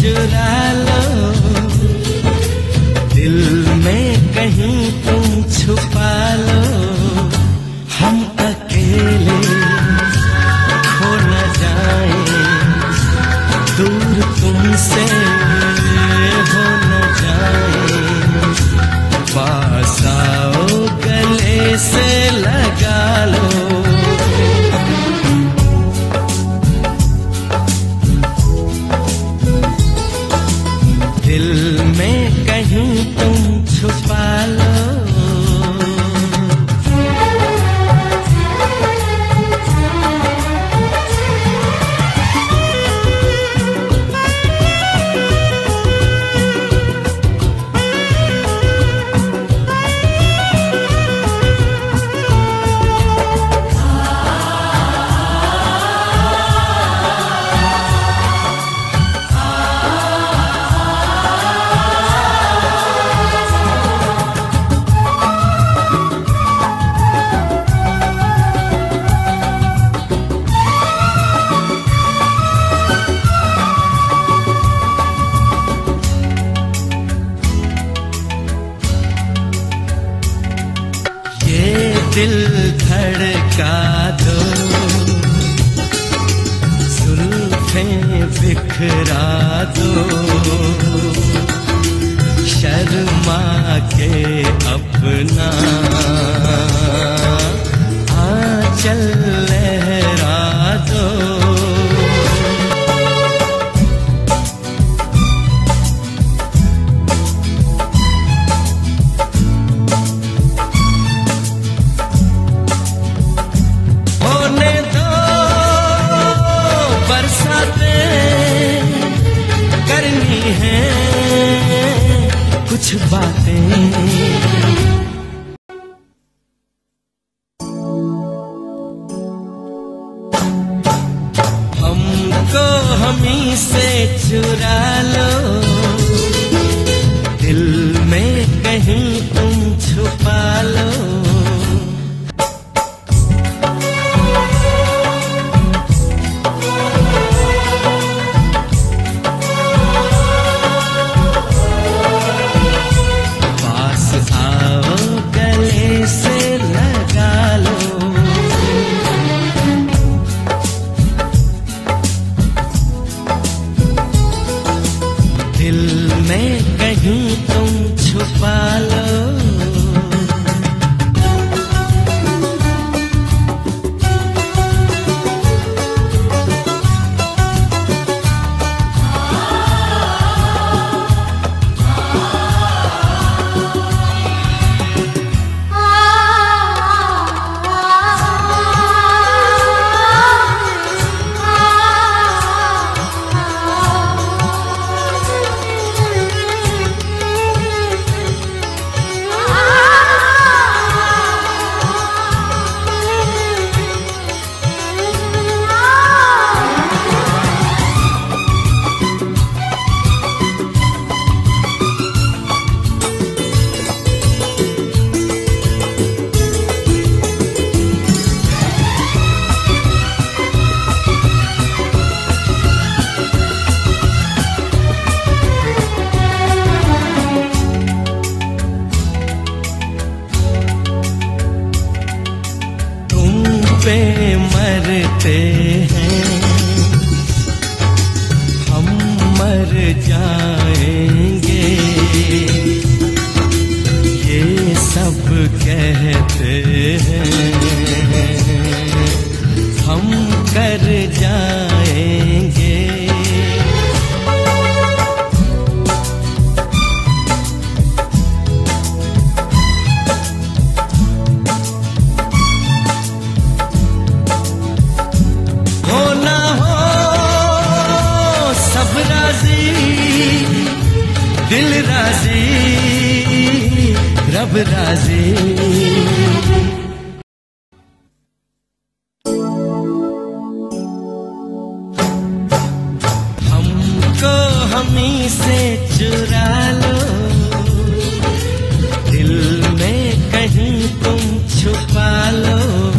should I lie? बिखरा दो। शर्मा के अपना। आ चल कुछ बातें हमको हमी से चुरा लो। पे मरते हैं। हम मर जाए। राजे। हमी से चुरा लो। दिल में कहीं तुम छुपा लो।